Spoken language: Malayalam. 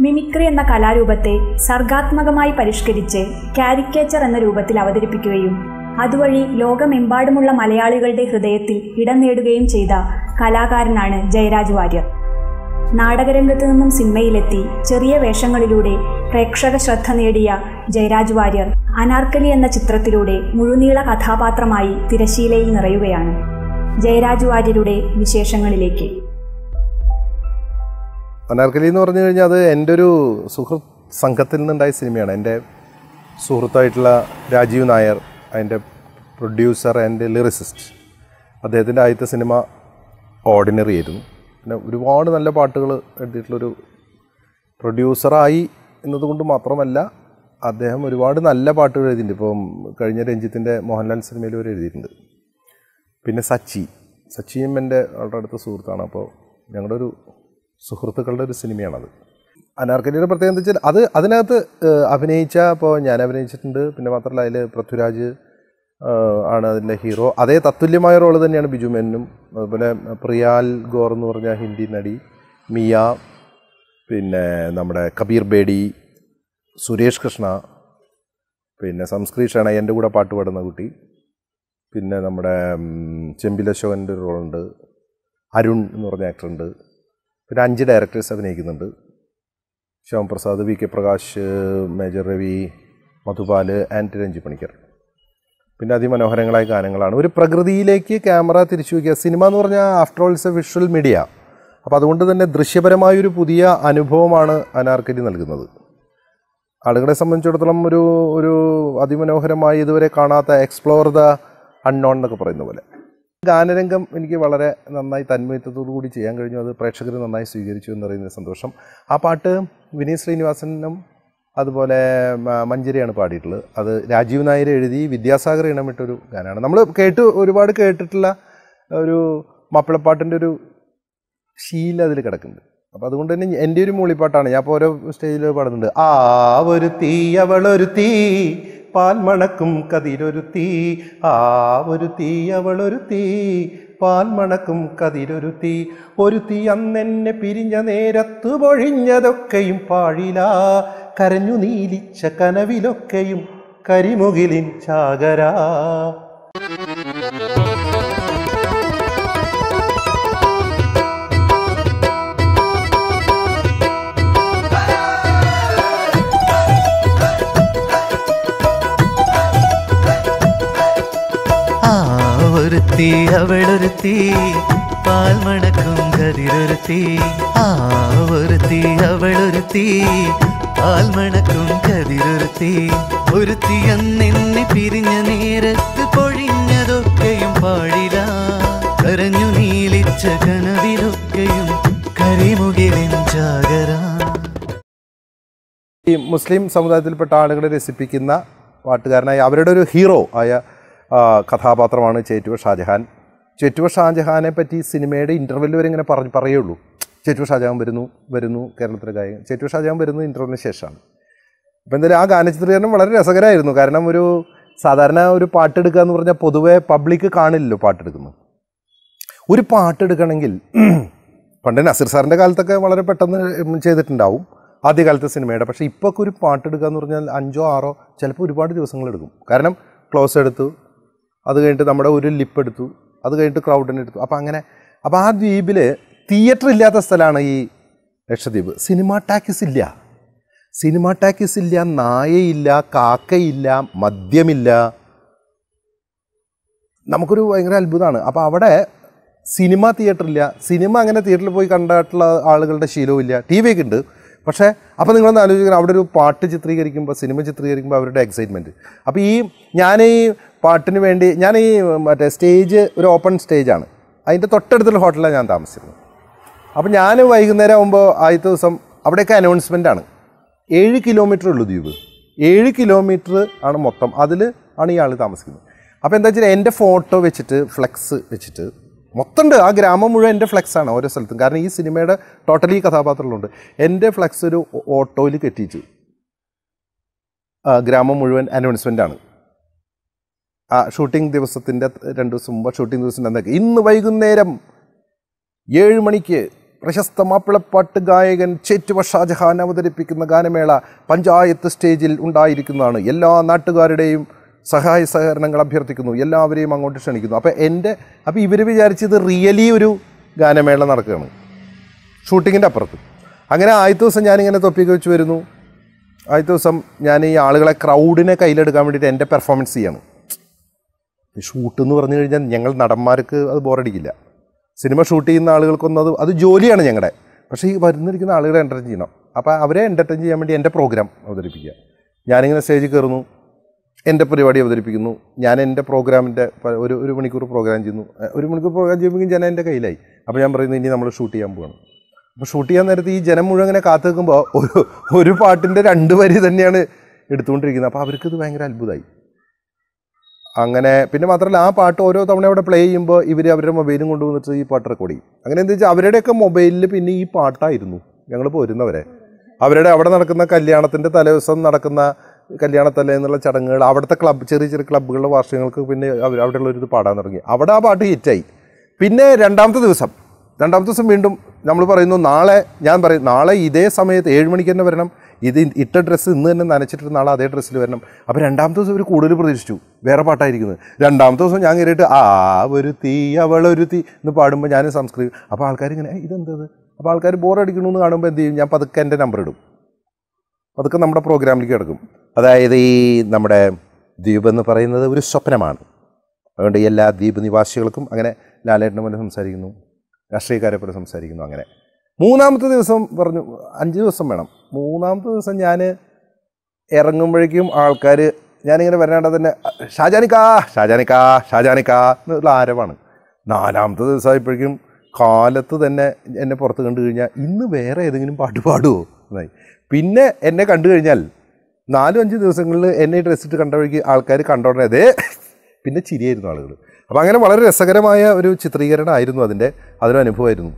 മിമിക്രി എന്ന കലാരൂപത്തെ സർഗാത്മകമായി പരിഷ്കരിച്ച് കാരിക്കേച്ചർ എന്ന രൂപത്തിൽ അവതരിപ്പിക്കുകയും അതുവഴി ലോകമെമ്പാടുമുള്ള മലയാളികളുടെ ഹൃദയത്തിൽ ഇടം നേടുകയും ചെയ്ത കലാകാരനാണ് ജയരാജ് വാര്യർ. നാടകരംഗത്തു നിന്നും സിനിമയിലെത്തി ചെറിയ വേഷങ്ങളിലൂടെ പ്രേക്ഷക ശ്രദ്ധ നേടിയ ജയരാജ് വാര്യർ അനാർക്കലി എന്ന ചിത്രത്തിലൂടെ മുഴുനീള കഥാപാത്രമായി തിരശീലയിൽ നിറയുകയാണ്. ജയരാജ് വാര്യരുടെ വിശേഷങ്ങളിലേക്ക്. അനാർക്കലി എന്ന് പറഞ്ഞു കഴിഞ്ഞാൽ അത് എന്റെ ഒരു സുഹൃത്ത് സംഘത്തിൽ നിന്നുണ്ടായ സിനിമയാണ്. എന്റെ സുഹൃത്തായിട്ടുള്ള രാജീവ് നായർ അതിന്റെ പ്രൊഡ്യൂസർ ആൻഡ് ലിറിസിസ്റ്റ്. അദ്ദേഹത്തിന്റെ ആദ്യത്തെ സിനിമ ഓർഡിനറി ആയിരുന്നു. പിന്നെ ഒരുപാട് നല്ല പാട്ടുകൾ എഴുതിയിട്ടുള്ളൊരു പ്രൊഡ്യൂസറായി എന്നതുകൊണ്ട് മാത്രമല്ല അദ്ദേഹം ഒരുപാട് നല്ല പാട്ടുകൾ എഴുതിയിട്ടുണ്ട്. ഇപ്പം കഴിഞ്ഞ രഞ്ജിത്തിന്റെ മോഹൻലാൽ സിനിമയിൽ വരെ എഴുതിയിട്ടുണ്ട്. പിന്നെ സച്ചി. സച്ചിയും എന്റെ വളരെ അടുത്ത സുഹൃത്താണ്. അപ്പോൾ ഞങ്ങളുടെ ഒരു സുഹൃത്തുക്കളുടെ ഒരു സിനിമയാണത്. അനാർക്കലിയുടെ പ്രത്യേകത വെച്ചാൽ അത് അതിനകത്ത് അഭിനയിച്ച ഇപ്പോൾ ഞാൻ അഭിനയിച്ചിട്ടുണ്ട്. പിന്നെ മാത്രമല്ല അതിൽ പൃഥ്വിരാജ് ആണ് അതിന്റെ ഹീറോ. അതേ തത്തുല്യമായ റോൾ തന്നെയാണ് ബിജു മേനും അതുപോലെ പ്രിയാൽ ഗോർ എന്ന് പറഞ്ഞ ഹിന്ദി നടി മിയ പിന്നെ നമ്മുടെ കബീർ ബേഡി സുരേഷ് കൃഷ്ണ പിന്നെ സംസ്കൃത് ഷണ എന്റെ കൂടെ പാട്ട് പാടുന്ന കുട്ടി. പിന്നെ നമ്മുടെ ചെമ്പിലശോകന്റെ ഒരു റോളുണ്ട്. അരുൺ എന്ന് പറഞ്ഞ ആക്ടറുണ്ട് പിന്നെ അഞ്ച് directors അഭിനയിക്കുന്നുണ്ട്. Shyamprasad V K Prakash Major Ravi Madhupal and Ranji Panicker. പിന്നെ അതിമനോഹരങ്ങളായ ഗാനങ്ങളാണ്. ഒരു പ്രകൃതിയിലേക്ക് ക്യാമറ തിരിച്ചു വയ്ക്കുക. സിനിമ എന്ന് പറഞ്ഞാൽ after all's a visual media അപ്പോൾ അതുകൊണ്ട് തന്നെ ദൃശ്യപരമായൊരു പുതിയ അനുഭവമാണ് അനാർക്കലി നൽകുന്നത്. ആളുകളെ സംബന്ധിച്ചിടത്തോളം ഒരു ഒരു അതിമനോഹരമായി ഇതുവരെ കാണാത്ത എക്സ്പ്ലോർ ദ അൺനോൺ എന്നൊക്കെ പറയുന്ന പോലെ. ഗാനരംഗം എനിക്ക് വളരെ നന്നായി കൂടി ചെയ്യാൻ കഴിഞ്ഞു. അത് പ്രേക്ഷകർ നന്നായി സ്വീകരിച്ചു എന്ന് പറയുന്ന സന്തോഷം. ആ പാട്ട് വിനീത് ശ്രീനിവാസനും അതുപോലെ മഞ്ജരിയാണ് പാടിയിട്ടുള്ളത്. അത് രാജീവ് നായർ എഴുതി വിദ്യാസാഗർ ഇണമിട്ടൊരു ഗാനമാണ്. നമ്മൾ കേട്ട് ഒരുപാട് കേട്ടിട്ടുള്ള ഒരു മാപ്പിളപ്പാട്ടിന്റെ ഒരു ശീലം അതിൽ കിടക്കുന്നുണ്ട്. അപ്പം അതുകൊണ്ട് തന്നെ എന്റെ ഒരു മൂളിപ്പാട്ടാണ്. ഞാൻ ഇപ്പോൾ ഓരോ സ്റ്റേജിൽ പാടുന്നുണ്ട്. ആ ഒരു തീ അവളൊരു തീ പാൽ മണക്കും കതിരൊരു തീ ആ ഒരു തീ അവളൊരു തീ പാൽ മണക്കും കതിരൊരു തീ ഒരു തീ അന്നെന്നെ പിരിഞ്ഞ നേരത്തു പൊഴിഞ്ഞതൊക്കെയും പാഴില. കരഞ്ഞു നീലിച്ച കനവിലൊക്കെയും കരിമുകിലിൻ ചാകരാ. ഒരുത്തി അവളൊരുത്തി പാൽ മണക്കും കതിരൊരുത്തി. ആ ഒരുത്തി അവളൊരുത്തി പാൽ മണക്കും കതിരൊരുത്തി. ഒരുത്തി അന്നെന്നെ പിരിഞ്ഞ നേരത്ത് പൊഴിഞ്ഞതൊക്കെയും പാടില. കരഞ്ഞു നീലിച്ച കനവിലൊക്കെയും കരിമുകിലിൻ ജാഗര ഈ മുസ്ലിം സമുദായത്തിൽപ്പെട്ട ആളുകളെ രസിപ്പിക്കുന്ന പാട്ടുകാരനായ അവരുടെ ഒരു ഹീറോ ആയ കഥാപാത്രമാണ് ചേറ്റുവ ഷാജഹാൻ. ചേറ്റുവ ഷാജഹാനെ പറ്റി സിനിമയുടെ ഇന്റർവെൽ വരെ ഇങ്ങനെ പറഞ്ഞു പറയുള്ളൂ ചേറ്റുവ ഷാജഹാൻ വരുന്നു വരുന്നു കേരളത്തിലെ ഗായകൻ. ചേറ്റുവ ഷാജഹാൻ വരുന്നു ഇന്റർവെല്ലിന് ശേഷമാണ്. അപ്പോൾ എന്തായാലും ആ ഗാനചിത്രീകരണം വളരെ രസകരമായിരുന്നു. കാരണം ഒരു സാധാരണ ഒരു പാട്ടെടുക്കുക എന്ന് പറഞ്ഞാൽ പൊതുവേ പബ്ലിക് കാണില്ലല്ലോ പാട്ടെടുക്കുന്നത് ഒരു പാട്ടെടുക്കണമെങ്കിൽ പണ്ട് നസീർ സാറിന്റെ കാലത്തൊക്കെ വളരെ പെട്ടെന്ന് ചെയ്തിട്ടുണ്ടാവും ആദ്യകാലത്തെ സിനിമയുടെ. പക്ഷേ ഇപ്പോൾ ഒരു പാട്ടെടുക്കുക എന്ന് പറഞ്ഞാൽ അഞ്ചോ ആറോ ചിലപ്പോൾ ഒരുപാട് ദിവസങ്ങളെടുക്കും. കാരണം ക്ലോസ് എടുത്തു അത് കഴിഞ്ഞിട്ട് നമ്മുടെ ഒരു ലിപ്പ് എടുത്തു. അത് കഴിഞ്ഞിട്ട് ക്രൗഡിനെ എടുത്തു. അപ്പോൾ അങ്ങനെ അപ്പോൾ ആ ദ്വീപിൽ തിയേറ്റർ ഇല്ലാത്ത സ്ഥലമാണ് ഈ ലക്ഷദ്വീപ്. സിനിമ ടാക്കിസ് ഇല്ല. സിനിമ ടാക്കിസ് ഇല്ല നായയില്ല കാക്കയില്ല മദ്യമില്ല. നമുക്കൊരു ഭയങ്കര അത്ഭുതമാണ് അപ്പോൾ അവിടെ സിനിമ തിയേറ്റർ ഇല്ല. സിനിമ അങ്ങനെ തിയേറ്ററിൽ പോയി കണ്ടിട്ടുള്ള ആളുകളുടെ ശീലവും ടി വി ഒക്കെ ഉണ്ട്. പക്ഷേ അപ്പോൾ നിങ്ങളൊന്ന് ആലോചിക്കണം. അവിടെ ഒരു പാട്ട് ചിത്രീകരിക്കുമ്പോൾ സിനിമ ചിത്രീകരിക്കുമ്പോൾ അവരുടെ എക്സൈറ്റ്മെന്റ് അപ്പോൾ ഈ ഞാൻ ഈ പാട്ടിന് വേണ്ടി ഞാൻ ഈ മറ്റേ സ്റ്റേജ് ഒരു ഓപ്പൺ സ്റ്റേജാണ്. അതിന്റെ തൊട്ടടുത്തുള്ള ഹോട്ടലിലാണ് ഞാൻ താമസിക്കുന്നത്. അപ്പോൾ ഞാൻ വൈകുന്നേരം ആകുമ്പോൾ ആദ്യത്തെ ദിവസം അവിടെയൊക്കെ അനൗൺസ്മെന്റ് ആണ്. ഏഴ് കിലോമീറ്റർ ഉള്ളു ദ്വീപ്. ഏഴ് കിലോമീറ്റർ ആണ് മൊത്തം. അതിൽ ആണ് ഈ ആൾ താമസിക്കുന്നത്. അപ്പോൾ എന്താ വെച്ചാൽ എന്റെ ഫോട്ടോ വെച്ചിട്ട് ഫ്ലെക്സ് വെച്ചിട്ട് മൊത്തമുണ്ട് ആ ഗ്രാമം മുഴുവൻ എന്റെ ഫ്ലെക്സാണ് ഓരോ സ്ഥലത്തും. കാരണം ഈ സിനിമയുടെ ടോട്ടലി കഥാപാത്രങ്ങളുണ്ട്. എന്റെ ഫ്ലെക്സ് ഒരു ഓട്ടോയിൽ കെട്ടിയിട്ട് ഗ്രാമം മുഴുവൻ അനൗൺസ്മെന്റ് ആണ്. ആ ഷൂട്ടിംഗ് ദിവസത്തിന്റെ രണ്ട് ദിവസം മുമ്പ് ഷൂട്ടിംഗ് ദിവസത്തിന്റെ എന്തൊക്കെ ഇന്ന് വൈകുന്നേരം ഏഴ് മണിക്ക് പ്രശസ്ത മാപ്പിളപ്പാട്ട് ഗായകൻ ചേറ്റുവ ഷാജഹാൻ അവതരിപ്പിക്കുന്ന ഗാനമേള പഞ്ചായത്ത് സ്റ്റേജിൽ ഉണ്ടായിരിക്കുന്നതാണ്. എല്ലാ നാട്ടുകാരുടെയും സഹായ സഹകരണങ്ങൾ അഭ്യർത്ഥിക്കുന്നു. എല്ലാവരെയും അങ്ങോട്ട് ക്ഷണിക്കുന്നു. അപ്പോൾ എന്റെ അപ്പോൾ ഇവർ വിചാരിച്ചത് റിയലി ഒരു ഗാനമേള നടക്കുകയാണ്. ഷൂട്ടിങ്ങിന്റെ അപ്പുറത്ത്. അങ്ങനെ ആദ്യത്തെ ദിവസം ഞാനിങ്ങനെ തൊപ്പിക്ക് വെച്ച് വരുന്നു. ആദ്യത്തെ ദിവസം ഞാൻ ഈ ആളുകളെ ക്രൗഡിനെ കയ്യിലെടുക്കാൻ വേണ്ടിയിട്ട് എന്റെ പെർഫോമൻസ് ചെയ്യാണ്. ഷൂട്ട് എന്ന് പറഞ്ഞു കഴിഞ്ഞാൽ ഞങ്ങൾ നടന്മാർക്ക് അത് ബോറടിക്കില്ല സിനിമ ഷൂട്ട് ചെയ്യുന്ന ആളുകൾക്കൊന്നും അത് അത് ജോലിയാണ് ഞങ്ങളുടെ പക്ഷേ ഈ വരുന്നിരിക്കുന്ന ആളുകളെ എന്റർടൈൻ ചെയ്യണം. അപ്പോൾ അവരെ എന്റർടൈൻ ചെയ്യാൻ വേണ്ടി എന്റെ പ്രോഗ്രാം അവതരിപ്പിക്കുക. ഞാനിങ്ങനെ സ്റ്റേജിൽ കയറുന്നു എന്റെ പരിപാടി അവതരിപ്പിക്കുന്നു. ഞാൻ എന്റെ പ്രോഗ്രാമിന്റെ ഒരു ഒരു മണിക്കൂർ പ്രോഗ്രാം ചെയ്യുന്നു. ഒരു മണിക്കൂർ പ്രോഗ്രാം ചെയ്യുമ്പോൾ ജനം എന്റെ കയ്യിലായി. അപ്പോൾ ഞാൻ പറയുന്നത് ഇനി നമ്മൾ ഷൂട്ട് ചെയ്യാൻ പോകണം അപ്പോൾ ഷൂട്ട് ചെയ്യാൻ നേരത്ത് ഈ ജനം മുഴുവൻ ഇങ്ങനെ കാത്തു നിൽക്കുമ്പോൾ ഒരു ഒരു പാട്ടിന്റെ രണ്ട് വരി തന്നെയാണ് എടുത്തുകൊണ്ടിരിക്കുന്നത്. അപ്പോൾ അവർക്ക് ഇത് ഭയങ്കര അത്ഭുതമായി. അങ്ങനെ പിന്നെ മാത്രമല്ല ആ പാട്ട് ഓരോ തവണ അവിടെ പ്ലേ ചെയ്യുമ്പോൾ ഇവർ അവരുടെ മൊബൈലും കൊണ്ടുവന്നിട്ട് ഈ പാട്ട് റെക്കോർഡ് ചെയ്യും. അങ്ങനെ എന്താ വെച്ചാൽ അവരുടെയൊക്കെ മൊബൈലിൽ പിന്നെ ഈ പാട്ടായിരുന്നു. ഞങ്ങൾ പോരുന്നവരെ. അവരുടെ അവിടെ നടക്കുന്ന കല്യാണത്തിന്റെ തലേദിവസം നടക്കുന്ന കല്യാണത്തല്ല എന്നുള്ള ചടങ്ങുകൾ അവിടുത്തെ ക്ലബ്ബ് ചെറിയ ചെറിയ ക്ലബ്ബുകളുടെ വാർഷികങ്ങൾക്ക് പിന്നെ അവർ ഒരു പാടാൻ തുടങ്ങി. അവിടെ ആ പാട്ട് ഹിറ്റായി പിന്നെ രണ്ടാമത്തെ ദിവസം രണ്ടാമത്തെ ദിവസം വീണ്ടും നമ്മൾ പറയുന്നു നാളെ ഞാൻ പറയും നാളെ ഇതേ സമയത്ത് ഏഴ് മണിക്ക് തന്നെ വരണം. ഇത് ഇട്ട ഡ്രസ്സ് ഇന്ന് തന്നെ നനച്ചിട്ട് നാളെ അതേ ഡ്രസ്സിൽ വരണം. അപ്പോൾ രണ്ടാമത്തെ ദിവസം ഇവർ കൂടുതൽ പ്രതീക്ഷിച്ചു. വേറെ പാട്ടായിരിക്കുന്നത് രണ്ടാമത്തെ ദിവസം ഞാൻ കയറിയിട്ട് ആ ഒരു തീ അവളൊരു തീ എന്ന് പാടുമ്പോൾ ഞാൻ സംസ്കൃതി അപ്പോൾ ആൾക്കാർ ഇങ്ങനെ "ഏയ്, ഇതെന്തത്? അപ്പോൾ ആൾക്കാർ ബോറടിക്കണമെന്ന് കാണുമ്പോൾ എന്ത് ചെയ്യും? ഞാൻ പതുക്കെ എന്റെ നമ്പർ ഇടും. പതുക്കെ നമ്മുടെ പ്രോഗ്രാമിലേക്ക് കിടക്കും. അതായത് ഈ നമ്മുടെ ദ്വീപ് എന്ന് പറയുന്നത് ഒരു സ്വപ്നമാണ്. അതുകൊണ്ട് എല്ലാ ദ്വീപ് നിവാസികൾക്കും അങ്ങനെ ലാലേട്ടനെ പോലെ സംസാരിക്കുന്നു. രാഷ്ട്രീയക്കാരെ പോലെ സംസാരിക്കുന്നു അങ്ങനെ. മൂന്നാമത്തെ ദിവസം പറഞ്ഞു അഞ്ച് ദിവസം വേണം. മൂന്നാമത്തെ ദിവസം ഞാൻ ഇറങ്ങുമ്പോഴേക്കും ആൾക്കാർ ഞാനിങ്ങനെ വരാണ്ട് തന്നെ ഷാജാനിക്കാ ഷാജാനിക്കാ ഷാജാനിക്കാ എന്നുള്ള ആരവാണ്. നാലാമത്തെ ദിവസമായപ്പോഴേക്കും കാലത്ത് തന്നെ എന്നെ പുറത്ത് കണ്ടു കഴിഞ്ഞാൽ ഇന്ന് വേറെ ഏതെങ്കിലും പാട്ട് പാടുമോ എന്നായി. പിന്നെ എന്നെ കണ്ടു കഴിഞ്ഞാൽ നാലും അഞ്ച് ദിവസങ്ങളിൽ എന്നെ ഡ്രസ് ഇട്ട് കണ്ട വഴിക്ക് ആൾക്കാർ കണ്ടോടനെ അതേ പിന്നെ ചിരിയായിരുന്നു ആളുകൾ അപ്പോൾ അങ്ങനെ വളരെ രസകരമായ ഒരു ചിത്രീകരണമായിരുന്നു അതിന്റെ അതൊരു അനുഭവമായിരുന്നു.